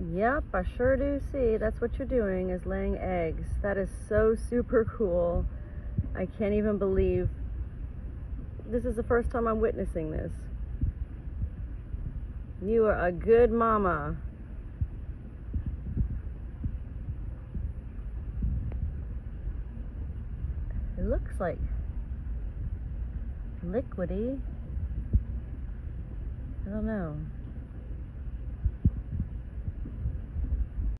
Yep, I sure do see. That's what you're doing is laying eggs. That is so super cool. I can't even believe this is the first time I'm witnessing this. You are a good mama. It looks like liquidy. I don't know.